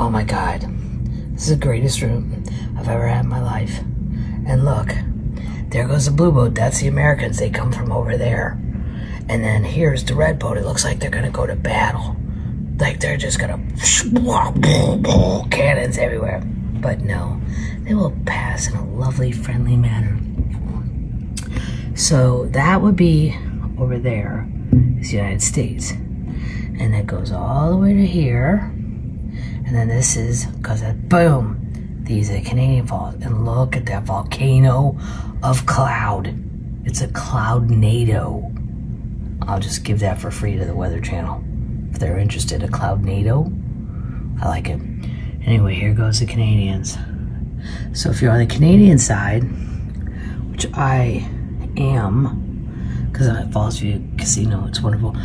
Oh my God. This is the greatest room I've ever had in my life. And look, there goes the blue boat. That's the Americans. They come from over there. And then here's the red boat. It looks like they're going to go to battle. Like they're just going to cannons everywhere. But no, they will pass in a lovely, friendly manner. So that would be over there is the United States. And that goes all the way to here. And then this is, because boom, these are Canadian Falls. And look at that volcano of cloud. It's a cloudnado. I'll just give that for free to the Weather Channel. If they're interested, a cloudnado. I like it. Anyway, here goes the Canadians. So if you're on the Canadian side, which I am, because I'm at Fallsview Casino, it's wonderful,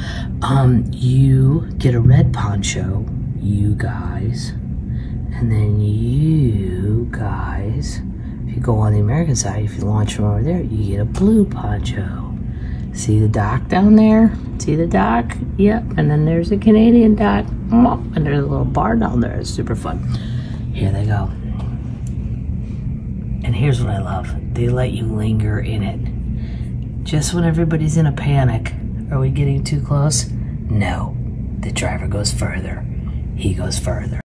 um, you get a red poncho, you guys, and then you guys, if you go on the American side, if you launch from over there, you get a blue poncho. See the dock down there? See the dock? Yep. And then there's a Canadian dock. And there's a little bar down there. It's super fun. Here they go. And here's what I love. They let you linger in it. Just when everybody's in a panic. Are we getting too close? No. The driver goes further. He goes further.